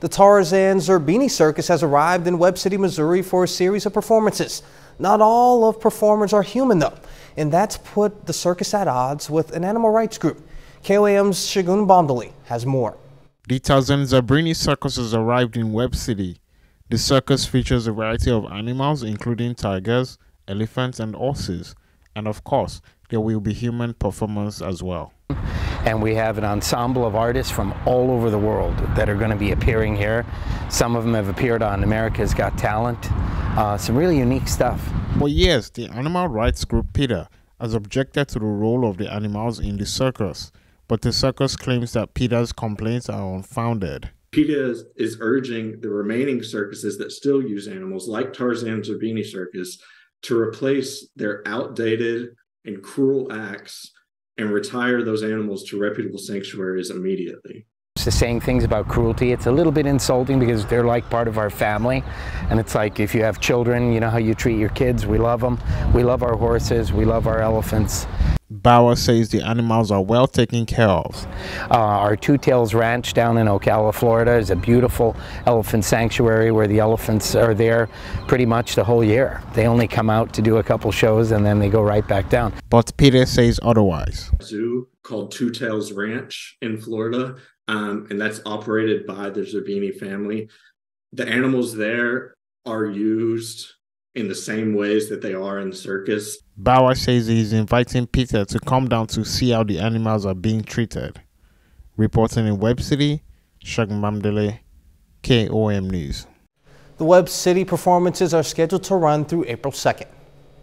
The Tarzan Zerbini Circus has arrived in Webb City, Missouri for a series of performances. Not all of performers are human though, and that's put the circus at odds with an animal rights group. KOAM's Shagun Bomdali has more. The Tarzan Zerbini Circus has arrived in Webb City. The circus features a variety of animals including tigers, elephants and horses. And of course, there will be human performers as well and we have an ensemble of artists from all over the world that are going to be appearing here. Some of them have appeared on America's Got Talent. Uh, some really unique stuff. For years, the animal rights group PETA has objected to the role of the animals in the circus, but the circus claims that PETA's complaints are unfounded. PETA is, is urging the remaining circuses that still use animals, like Tarzan Zerbini Circus, to replace their outdated and cruel acts and retire those animals to reputable sanctuaries immediately. To saying things about cruelty, it's a little bit insulting because they're like part of our family. And it's like if you have children, you know how you treat your kids. We love them. We love our horses. We love our elephants. Bauer says the animals are well taken care of. Uh, our Two Tails Ranch down in Ocala, Florida is a beautiful elephant sanctuary where the elephants are there pretty much the whole year. They only come out to do a couple shows and then they go right back down. But PETA says otherwise. Zoo called Two Tails Ranch in Florida, um, and that's operated by the Zerbini family. The animals there are used in the same ways that they are in the circus. Bauer says he's inviting PETA to come down to see how the animals are being treated. Reporting in Webb City, Shagun Bamdele, KOAM News. The Webb City performances are scheduled to run through April 2nd.